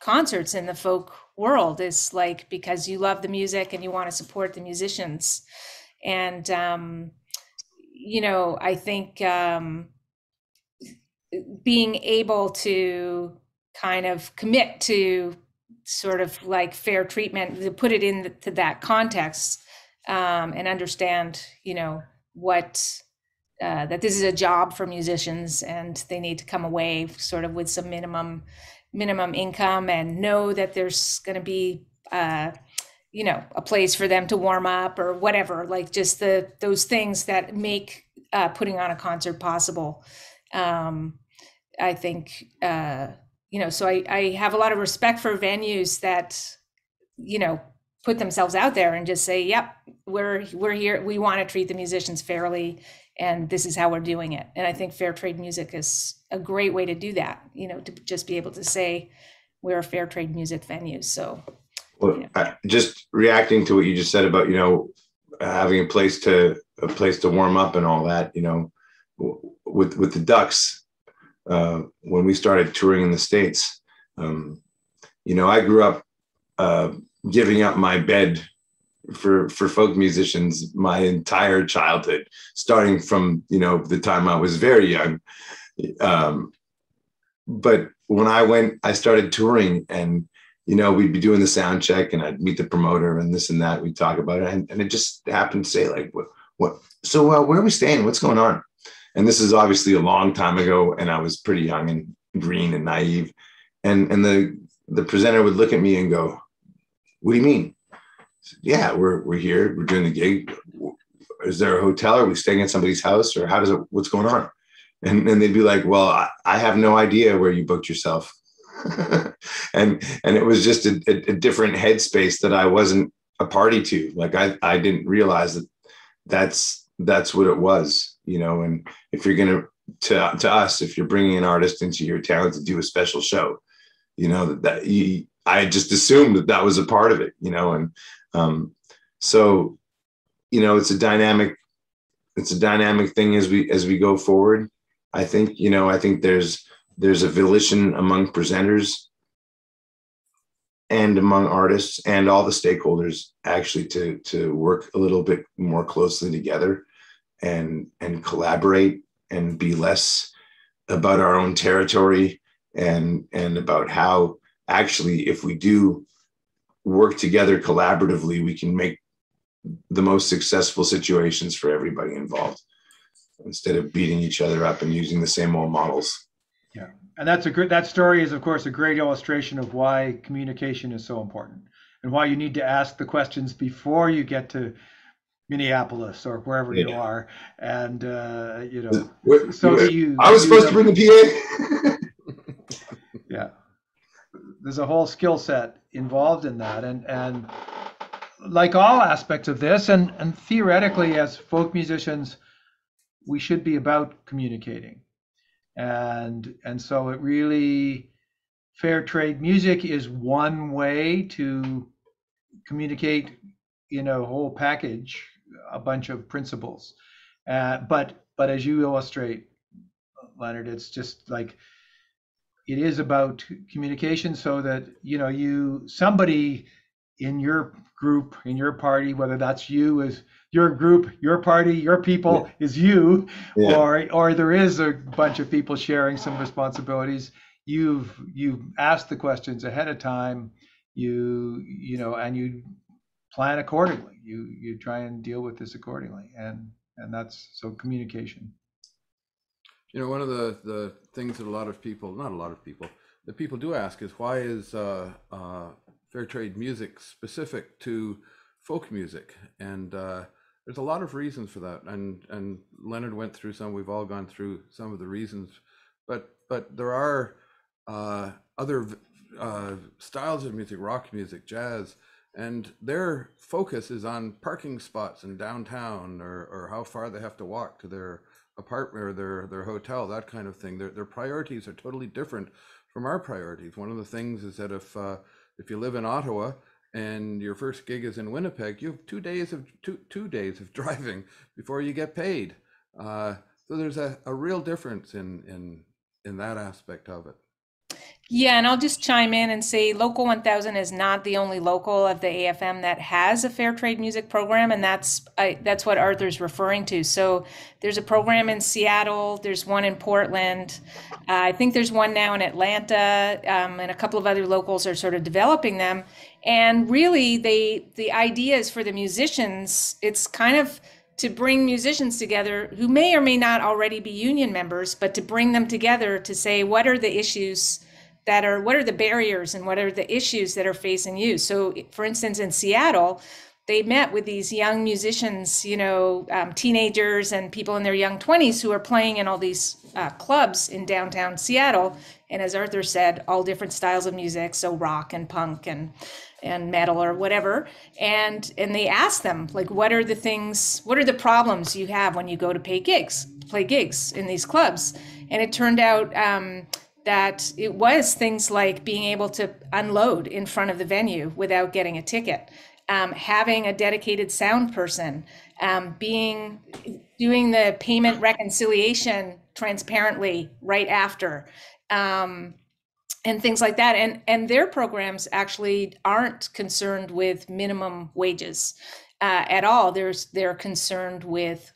Speaker 2: concerts in the folk world is like because you love the music and you want to support the musicians. And, um, you know, I think um, being able to kind of commit to sort of like fair treatment, to put it into that context um, and understand, you know, what uh, that this is a job for musicians and they need to come away sort of with some minimum minimum income and know that there's going to be uh, you know a place for them to warm up or whatever like just the those things that make uh, putting on a concert possible. Um, i think uh, you know so I, I have a lot of respect for venues that you know put themselves out there and just say, "Yep, we're we're here. We want to treat the musicians fairly, and this is how we're doing it." And I think fair trade music is a great way to do that. You know, to just be able to say we're a fair trade music venue. So,
Speaker 4: well. I, just reacting to what you just said about you know having a place to a place to warm up and all that. You know, with with the Duhks, uh, when we started touring in the states, um, you know, I grew up uh, giving up my bed for for folk musicians my entire childhood, starting from you know the time I was very young. Um, but when I went, I started touring and you know, we'd be doing the sound check and I'd meet the promoter and this and that. We'd talk about it. And, and it just happened to say, like, what, what so uh, where are we staying? What's going on? And this is obviously a long time ago. And I was pretty young and green and naive. And, and the, the presenter would look at me and go, What do you mean? Said, yeah, we're, we're here. We're doing the gig. Is there a hotel? Are we staying at somebody's house? Or how does it, what's going on? And, and they'd be like, Well, I, I have no idea where you booked yourself. and and it was just a, a, a, different headspace that I wasn't a party to. Like I I didn't realize that that's that's what it was, you know. And if you're gonna to to us, if you're bringing an artist into your town to do a special show, you know that, that he, I just assumed that that was a part of it, you know, and um, so you know it's a dynamic it's a dynamic thing as we as we go forward. I think you know I think there's there's a volition among presenters and among artists and all the stakeholders actually to to work a little bit more closely together and and collaborate and be less about our own territory and and about how actually if we do work together collaboratively we can make the most successful situations for everybody involved instead of beating each other up and using the same old models
Speaker 3: yeah and that's a good that story is of course a great illustration of why communication is so important and why you need to ask the questions before you get to Minneapolis or wherever yeah. you are, and uh, you know, what,
Speaker 4: so what, you. I was supposed know, to bring the
Speaker 3: PA. there's a whole skill set involved in that, and and like all aspects of this, and and theoretically, as folk musicians, we should be about communicating, and and so it really fair trade music is one way to communicate in a whole package a bunch of principles. Uh, but but as you illustrate, Leonard, it's just like it is about communication, so that you know you somebody in your group in your party, whether that's you is your group, your party, your people yeah. is you, yeah. or or there is a bunch of people sharing some responsibilities. You've you've asked the questions ahead of time. You you know, and you plan accordingly. You you try and deal with this accordingly, and and that's so communication.
Speaker 1: You know, one of the the things that a lot of people, not a lot of people, that people do ask is why is uh, uh, fair trade music specific to folk music, and uh, there's a lot of reasons for that. And and Leonard went through some. We've all gone through some of the reasons, but but there are uh, other uh, styles of music, rock music, jazz and their focus is on parking spots in downtown or, or how far they have to walk to their apartment or their, their hotel, that kind of thing. Their, their priorities are totally different from our priorities. One of the things is that if, uh, if you live in Ottawa and your first gig is in Winnipeg, you have two days of two, two days of driving before you get paid. Uh, so there's a, a real difference in, in, in that aspect of it.
Speaker 2: Yeah, and I'll just chime in and say Local 1000 is not the only local of the AFM that has a fair trade music program, and that's I, that's what Arthur's referring to. So there's a program in Seattle, there's one in Portland, uh, I think there's one now in Atlanta, um, and a couple of other locals are sort of developing them. And really, they the idea is for the musicians. It's kind of to bring musicians together who may or may not already be union members, but to bring them together to say what are the issues that are what are the barriers and what are the issues that are facing you? So for instance in seattle they met with these young musicians you know um, teenagers and people in their young 20s who are playing in all these uh, clubs in downtown seattle. And as arthur said all different styles of music. So rock and punk and and metal or whatever. And and they asked them like what are the things what are the problems you have when you go to pay gigs play gigs in these clubs? And it turned out um, that it was things like being able to unload in front of the venue without getting a ticket, um, having a dedicated sound person, um, being doing the payment reconciliation transparently right after, um, and things like that. And and their programs actually aren't concerned with minimum wages uh, at all. There's they're concerned with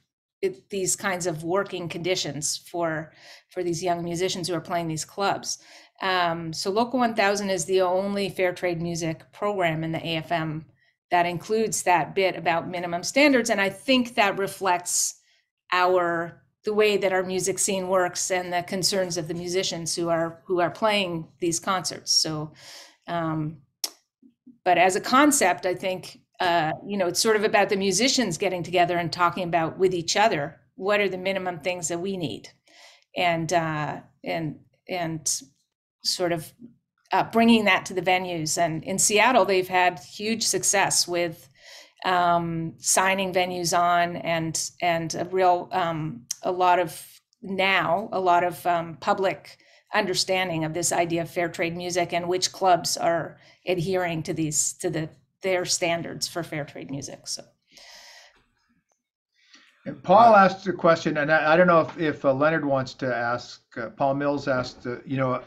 Speaker 2: it, these kinds of working conditions for for these young musicians who are playing these clubs. Um, so Local 1000 is the only fair trade music program in the AFM that includes that bit about minimum standards, and I think that reflects our the way that our music scene works and the concerns of the musicians who are who are playing these concerts. So, um, but as a concept, I think uh, you know, it's sort of about the musicians getting together and talking about with each other what are the minimum things that we need, and uh, and and sort of uh, bringing that to the venues. And in Seattle, they've had huge success with um, signing venues on and and a real um, a lot of now a lot of um, public understanding of this idea of fair trade music and which clubs are adhering to these to the their standards for fair trade music. So.
Speaker 3: And Paul asked a question, and I, I don't know if, if uh, Leonard wants to ask. Uh, Paul Mills asked, uh, you know,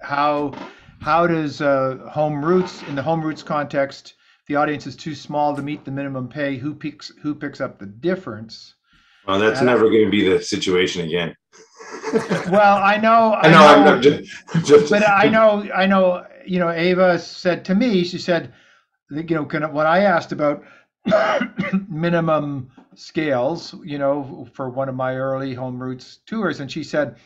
Speaker 3: how how does uh, home routes in the home routes context? The audience is too small to meet the minimum pay. Who picks who picks up the difference?
Speaker 4: Well, that's
Speaker 3: Uh,
Speaker 4: never going to be the situation again.
Speaker 3: Well, I know,
Speaker 4: I know. I'm, I'm just, just,
Speaker 3: but I know, I know, you know, Ava said to me, she said, you know, kind of what I asked about minimum scales, you know, for one of my early home routes tours. And she said,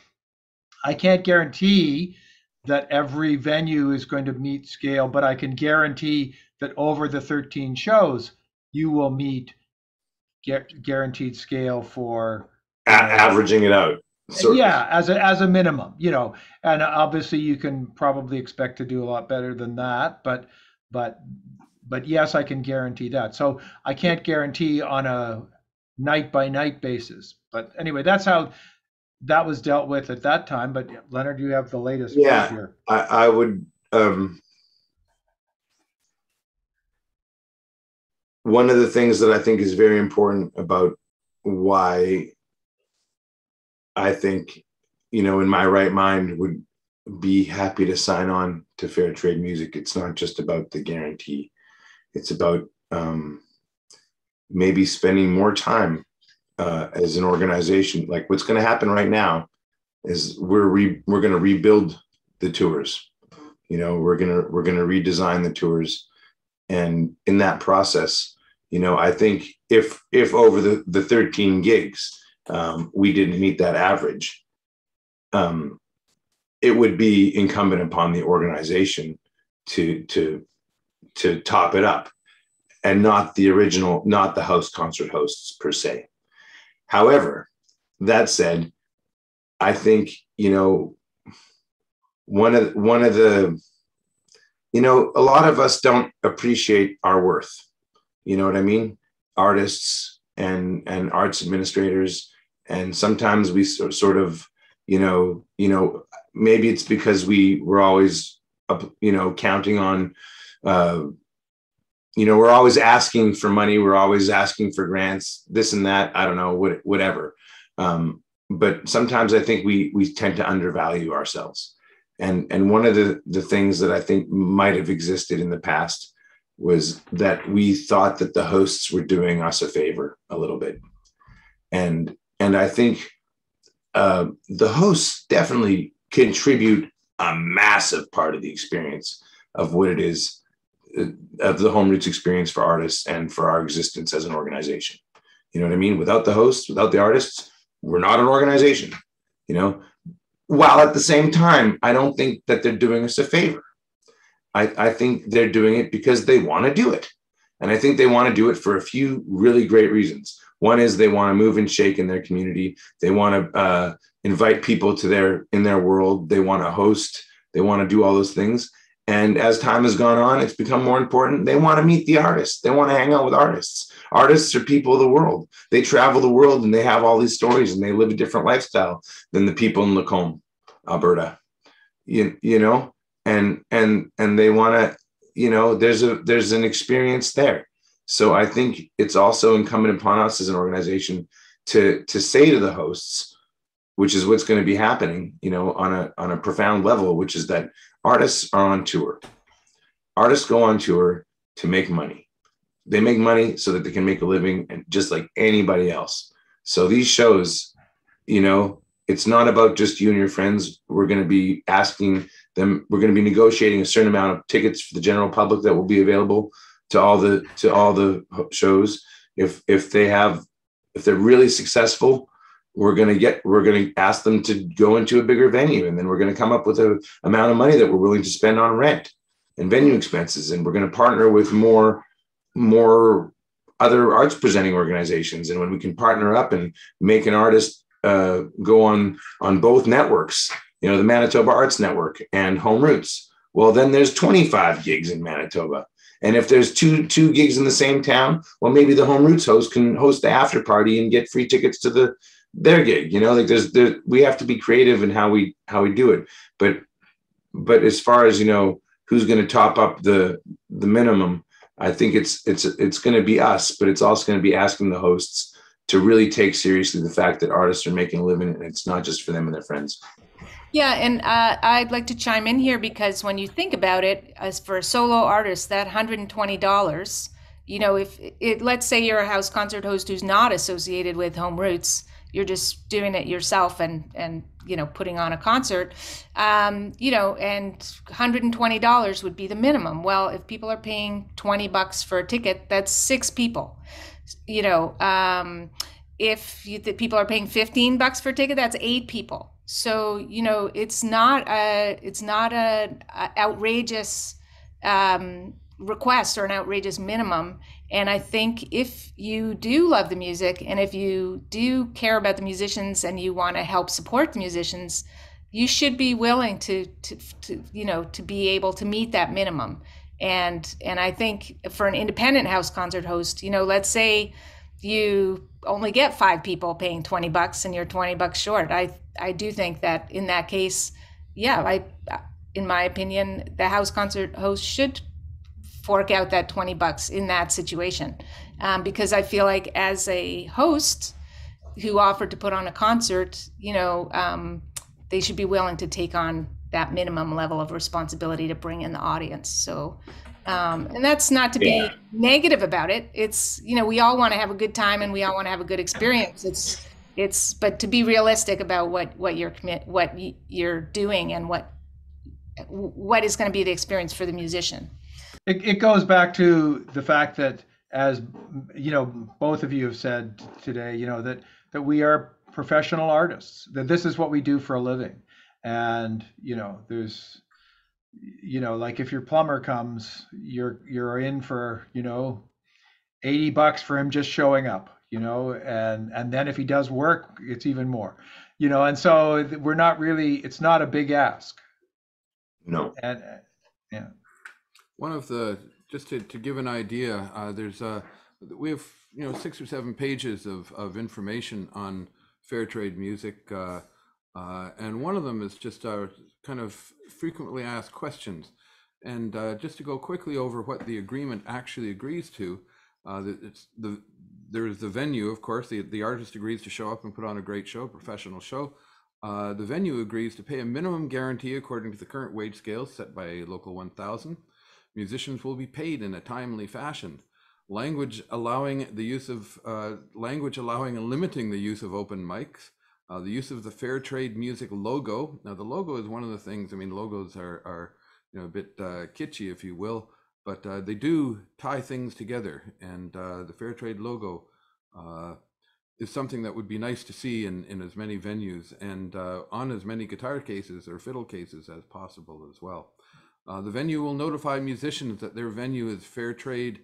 Speaker 3: I can't guarantee that every venue is going to meet scale, but I can guarantee that over the 13 shows, you will meet gu- guaranteed scale for
Speaker 4: a- averaging it out. of.
Speaker 3: yeah as a as a minimum you know and obviously you can probably expect to do a lot better than that but but but yes i can guarantee that so i can't guarantee on a night by night basis but anyway that's how that was dealt with at that time but leonard you have the latest
Speaker 4: Yeah.
Speaker 3: here
Speaker 4: I, I would um one of the things that I think is very important about why I think, you know, in my right mind would be happy to sign on to fair trade music. It's not just about the guarantee. It's about um, maybe spending more time uh, as an organization. Like what's going to happen right now is we're re- we're going to rebuild the tours you know we're gonna we're gonna redesign the tours and in that process you know i think if if over the the 13 gigs um, we didn't meet that average um, it would be incumbent upon the organization to to to top it up and not the original not the house concert hosts per se. However that said i think you know one of one of the you know a lot of us don't appreciate our worth. You know what i mean? Artists and and arts administrators. And sometimes we sort of you know you know maybe it's because we were always you know counting on uh you know we're always asking for money we're always asking for grants this and that i don't know what, whatever. Um but sometimes i think we we tend to undervalue ourselves. And and one of the the things that i think might have existed in the past was that we thought that the hosts were doing us a favor a little bit. And and i think uh, the hosts definitely contribute a massive part of the experience of what it is of the home routes experience for artists and for our existence as an organization you know what i mean without the hosts without the artists we're not an organization you know while at the same time, I don't think that they're doing us a favor. I, I think they're doing it because they want to do it. And I think they want to do it for a few really great reasons. One is they want to move and shake in their community. They want to uh, invite people to their in their world. They want to host. They want to do all those things. And as time has gone on, it's become more important. They want to meet the artists. They want to hang out with artists. Artists are people of the world. They travel the world and they have all these stories and they live a different lifestyle than the people in Lacombe, Alberta. You, you know, and and and they want to, you know, there's a there's an experience there. So I think it's also incumbent upon us as an organization to to say to the hosts, which is what's going to be happening, you know, on a on a profound level, which is that artists are on tour. Artists go on tour to make money. They make money so that they can make a living, and just like anybody else. So these shows, you know, it's not about just you and your friends. We're going to be asking them. We're going to be negotiating a certain amount of tickets for the general public that will be available to all the to all the shows. If if they have, if they're really successful, we're going to get we're going to ask them to go into a bigger venue and then we're going to come up with a amount of money that we're willing to spend on rent and venue expenses and we're going to partner with more more other arts presenting organizations. And when we can partner up and make an artist uh, go on on both networks you know the manitoba arts network and home routes well then there's 25 gigs in manitoba. And if there's two two gigs in the same town well maybe the home routes host can host the after party and get free tickets to the their gig. You know, like there's there we have to be creative in how we how we do it. But but as far as you know, who's going to top up the the minimum? I think it's it's it's going to be us, but it's also going to be asking the hosts to really take seriously the fact that artists are making a living and it's not just for them and their friends.
Speaker 2: Yeah, and uh, I'd like to chime in here because when you think about it, as for a solo artist, that hundred and twenty dollars, you know, if it, let's say you're a house concert host who's not associated with Home Routes, you're just doing it yourself and and you know putting on a concert, um, you know, and hundred and twenty dollars would be the minimum. Well, if people are paying twenty bucks for a ticket, that's six people you know, um, if you, people are paying 15 bucks for a ticket, that's eight people. So, you know, it's not a, it's not a, a outrageous um, request or an outrageous minimum. And I think if you do love the music and if you do care about the musicians and you want to help support the musicians, you should be willing to, to, to, you know, to be able to meet that minimum. And and i think for an independent house concert host you know let's say you only get five people paying 20 bucks and you're 20 bucks short. I i do think that in that case yeah i in my opinion the house concert host should fork out that 20 bucks in that situation um, because i feel like as a host who offered to put on a concert you know um, they should be willing to take on that minimum level of responsibility to bring in the audience. So, um, and that's not to yeah. be negative about it. It's you know we all want to have a good time and we all want to have a good experience. It's it's but to be realistic about what what you're commit what you're doing and what what is going to be the experience for the musician.
Speaker 3: It, it goes back to the fact that as you know both of you have said today you know that that we are professional artists that this is what we do for a living. And you know there's you know like if your plumber comes you're you're in for you know 80 bucks for him just showing up you know and and then if he does work it's even more you know and so we're not really it's not a big ask.
Speaker 4: No.
Speaker 3: And yeah
Speaker 1: one of the just to, to give an idea uh, there's uh we have you know six or seven pages of of information on fair trade music uh uh, and one of them is just uh, kind of frequently asked questions. And uh, just to go quickly over what the agreement actually agrees to, it's the there is the venue, of course. The, the artist agrees to show up and put on a great show, professional show. Uh, the venue agrees to pay a minimum guarantee according to the current wage scales set by Local 1000. Musicians will be paid in a timely fashion. Language allowing the use of uh, language allowing and limiting the use of open mics. Uh, the use of the Fair Trade Music logo. Now, the logo is one of the things. I mean, logos are are you know a bit uh, kitschy, if you will, but uh, they do tie things together. And uh, the Fair Trade logo uh, is something that would be nice to see in in as many venues and uh, on as many guitar cases or fiddle cases as possible as well. The venue will notify musicians that their venue is fair trade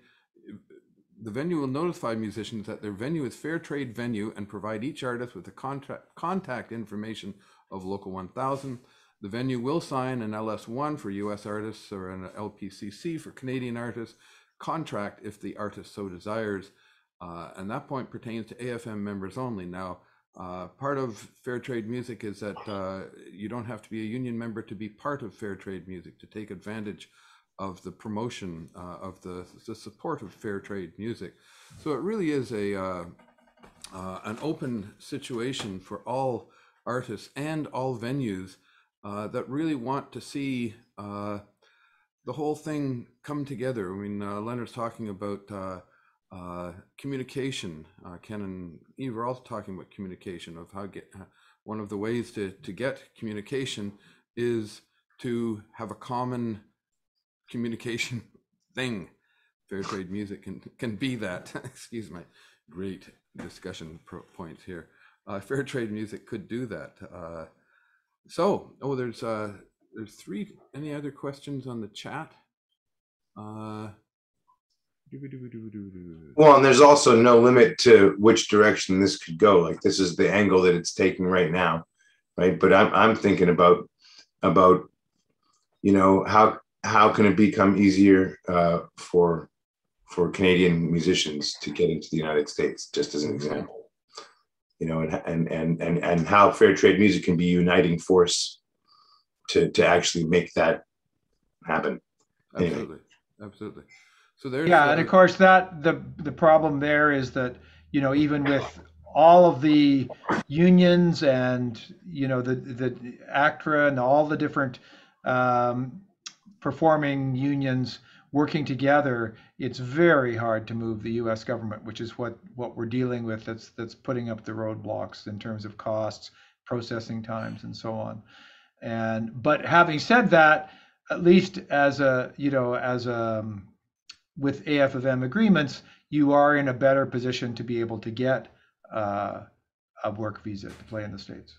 Speaker 1: the venue will notify musicians that their venue is fair trade venue and provide each artist with the contact, contact information of Local 1000. The venue will sign an LS1 for US artists or an LPCC for Canadian artists contract if the artist so desires. Uh, and that point pertains to AFM members only. Now, uh, part of fair trade music is that uh, you don't have to be a union member to be part of fair trade music to take advantage of the promotion uh, of the, the support of fair trade music. So it really is a uh, uh, an open situation for all artists and all venues that really want to see the whole thing come together. I mean, Leonard's talking about communication. Ken and Eve are also talking about communication of how get one of the ways to to get communication is to have a common communication thing. Fair trade music can can be that. Excuse my great discussion points here. Uh, fair trade music could do that. Uh, so, oh, there's uh, there's three. Any other questions on the chat? Uh,
Speaker 4: well, and there's also no limit to which direction this could go. Like this is the angle that it's taking right now, right? But I'm I'm thinking about about you know how how can it become easier uh, for for Canadian musicians to get into the United States, just as an example? you know, and and and and and how fair trade music can be a uniting force to to actually make that happen. Anyway.
Speaker 1: Absolutely, absolutely. So there's
Speaker 3: Yeah, and of course that the the problem there is that you know even with all of the unions and you know the the ACTRA and all the different um, performing unions working together, it's very hard to move the U.S. government, which is what what we're dealing with. That's that's putting up the roadblocks in terms of costs, processing times, and so on. And but having said that, at least as a you know as a with AFFM agreements, you are in a better position to be able to get uh, a work visa to play in the states.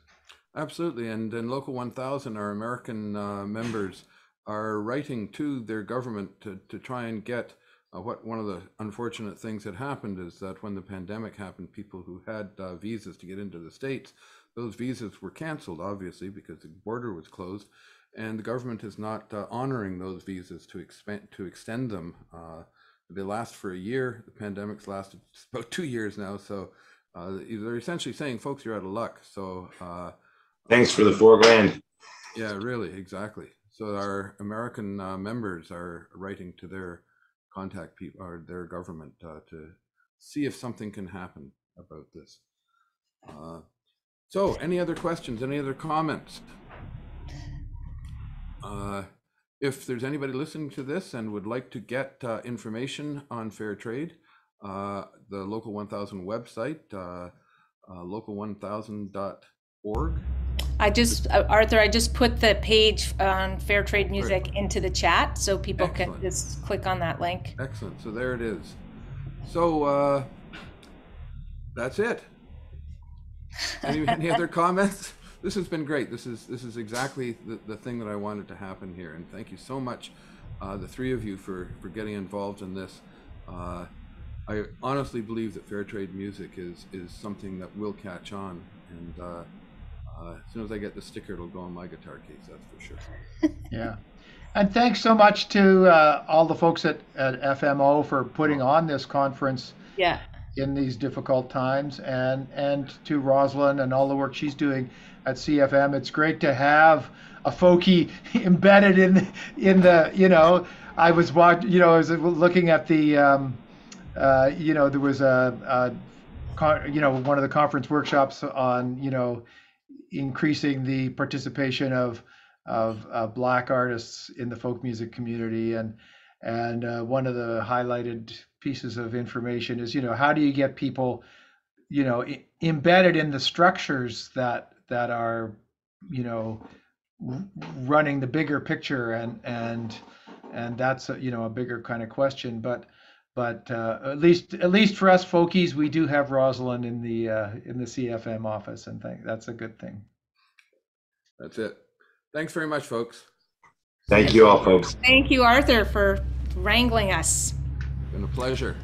Speaker 1: Absolutely, and in Local 1000, our American uh, members are writing to their government to, to try and get uh, what one of the unfortunate things that happened is that when the pandemic happened, people who had uh, visas to get into the States, those visas were canceled, obviously, because the border was closed, and the government is not uh, honoring those visas to, expand, to extend them. Uh, they last for a year. The pandemic's lasted about two years now, so uh, they're essentially saying, folks, you're out of luck. So uh,
Speaker 4: Thanks for the four grand.
Speaker 1: yeah, really, exactly. So our American uh, members are writing to their contact people or their government uh, to see if something can happen about this. Uh, so, any other questions? Any other comments? Uh, if there's anybody listening to this and would like to get uh, information on fair trade, uh, the Local 1000 website, uh, uh, local1000.org.
Speaker 2: I just, uh, Arthur, I just put the page on Fair Trade Music into the chat so people can just click on that link.
Speaker 1: Excellent. So there it is. So uh, that's it. Any, any other comments? This has been great. This is this is exactly the, the thing that I wanted to happen here. And thank you so much, uh, the three of you, for for getting involved in this. Uh, I honestly believe that fair trade music is is something that will catch on. And uh, uh, as soon as I get the sticker, it'll go on my guitar case. That's for sure.
Speaker 3: Yeah. And thanks so much to uh, all the folks at, at FMO for putting on this conference
Speaker 2: Yeah.
Speaker 3: In these difficult times and and to Rosalind and all the work she's doing at CFM. It's great to have a folkie embedded in in the you know I was watch you know I was looking at the um, uh, you know there was a, a you know one of the conference workshops on you know increasing the participation of of uh, black artists in the folk music community and and uh, one of the highlighted pieces of information is you know how do you get people you know I- embedded in the structures that that are you know r- running the bigger picture and and and that's a, you know a bigger kind of question but but uh, at least at least for us folkies we do have Rosalind in the uh, in the CFM office and think that's a good thing
Speaker 1: That's it. Thanks very much, folks.
Speaker 4: Thank you all, folks.
Speaker 2: Thank you, Arthur, for wrangling us.
Speaker 1: Been a pleasure.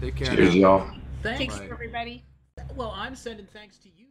Speaker 1: Take care.
Speaker 4: Cheers, y'all.
Speaker 2: Take
Speaker 5: Thanks.
Speaker 2: care, everybody.
Speaker 5: Well, I'm sending thanks to you.